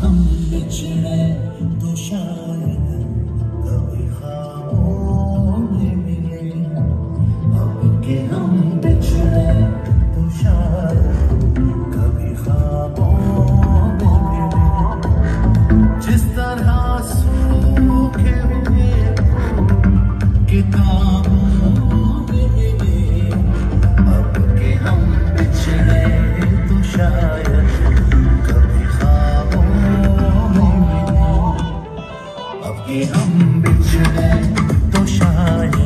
हम बिछड़े तो शायद कभी खामों में मिले। अब के हम बिछड़े तो शायद कभी खामों में मिले। जिस तरह सूखे हुए किताब तुशाे